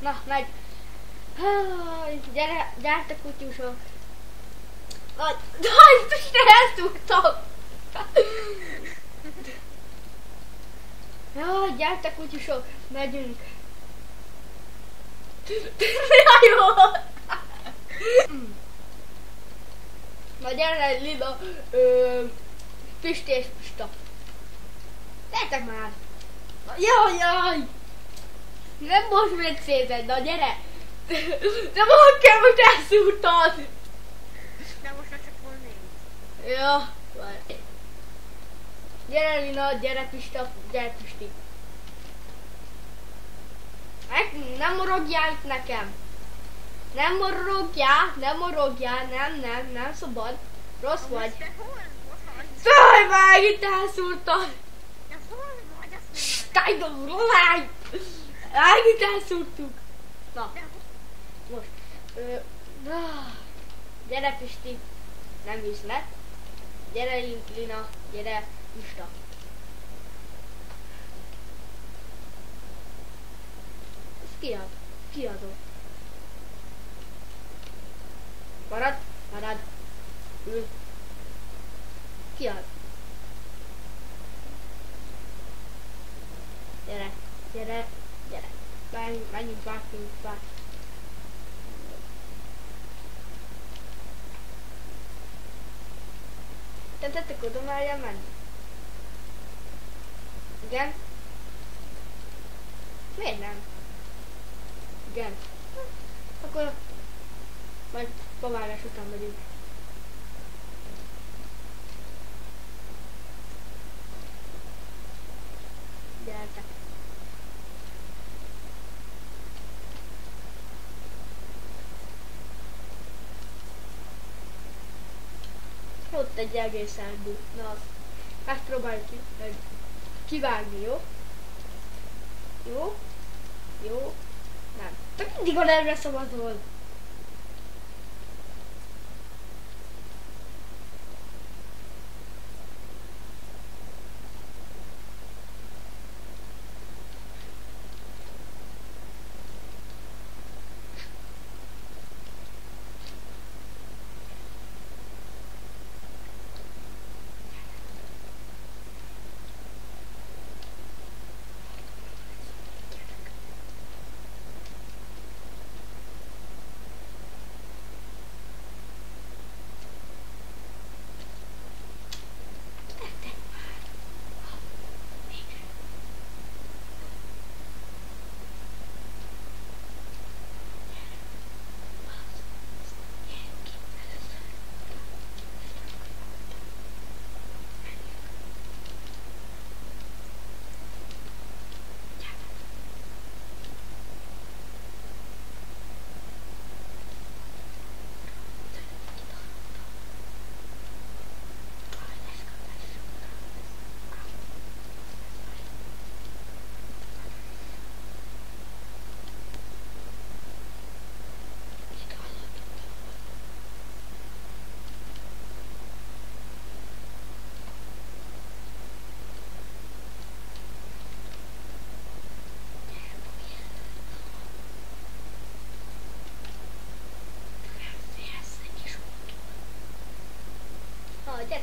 Na, megy. Gyere, gyertek kutyusok. Aj, aj, most elszúrtam. Jaj, gyertek kutyusok, megyünk. Ja, jó. Na gyere, Lila, ö, Pisti és Pista. Gyertek már. Jaj, jaj. Nem most szépen, na gyere. De most kell, most elszúrtad. De most már csak négy. Ja, várj. Gyere Lina, gyere Pista, gyere Pisti. Meg, nem morogjál itt nekem. Nem morogjál, nem morogjál, nem, nem, nem szabad. Rossz vagy. Meg, itt elszúrtad. De hol Megint elszúrtuk. Na, most. Ö, na, gyere Pisti. Nem viszlek. Gyere Lin- Lina, gyere Pista. Ez kiad? Kiadott. Marad, marad. Ül. Kiad. Gyere, gyere, Menjünk, menjünk, vágjunk, vágjunk. Te tettek oda merjen menni? Igen? Miért nem? Igen. Akkor majd babálás után megyünk. Gyertek. Ott egy egész azt megpróbáljuk ki, meg kivágni, jó? Jó? Jó? Nem. Te mindig a nevre szavazol. Na,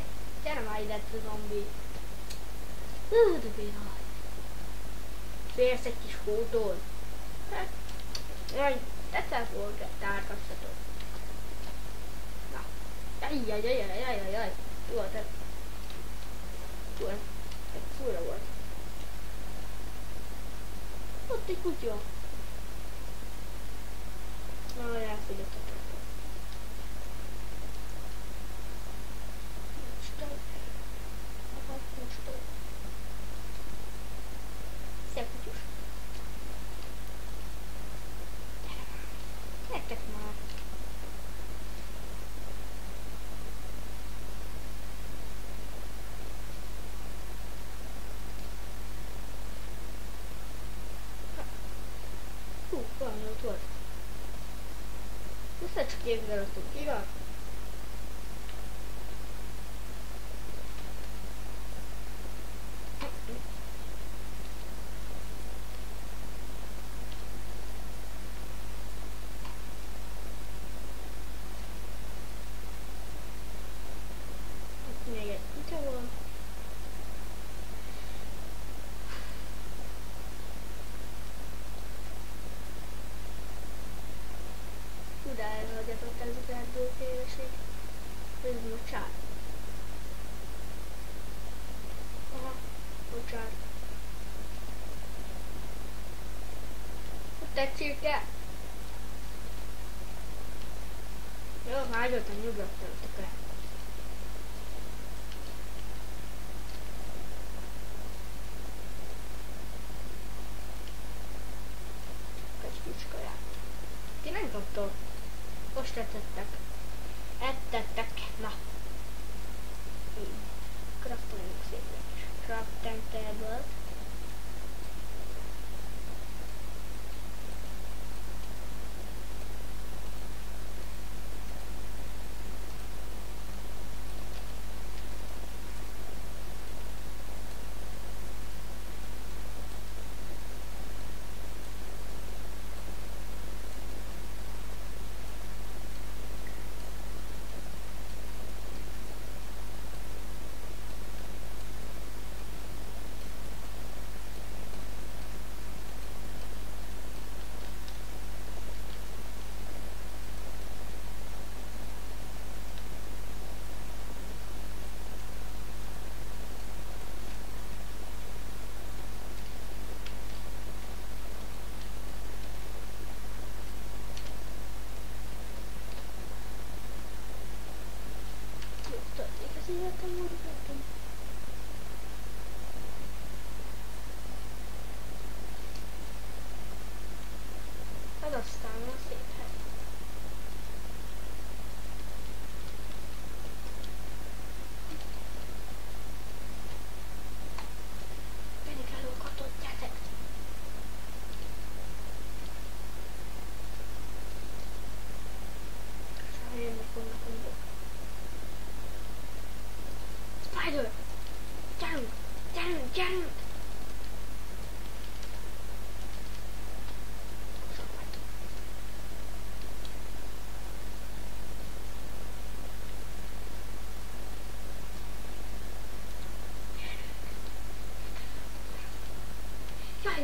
gyere, már ide, te zombi. Hú, de béna. Félsz egy kis hótól. Hát, tetszett volt, tárkasztatok. Na. Jaj, jaj, jaj, jaj, jaj, jaj, jaj. Jó, te... Jó, egy fura volt. Ott egy kutya. Na, elfogyott そした地球になる時が Tetszük-e? Jó, vágyottan nyugodtan tökre. Egy kicskaját. Ti nem kaptok. Most tetszettek.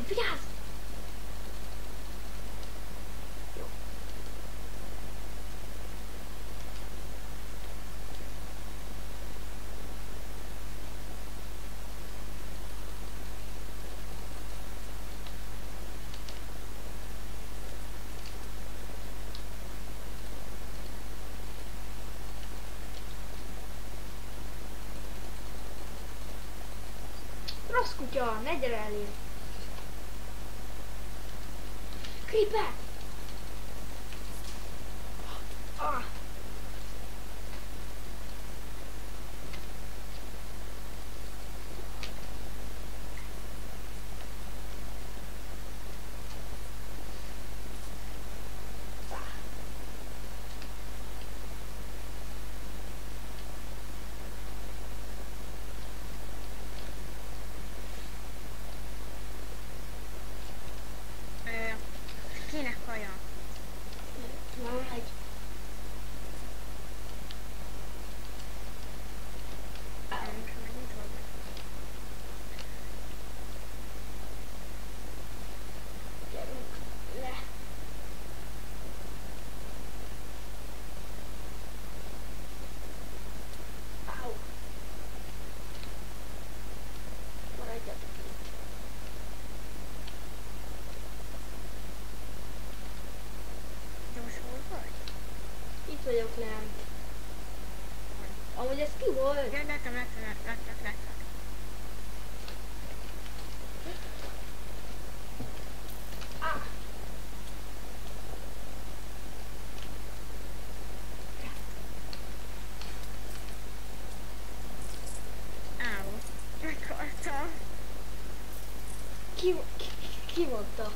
vigyázz! Jó. Rossz kutya, ne gyere elém! Feedback. volt. Ki, ki, ki mondta?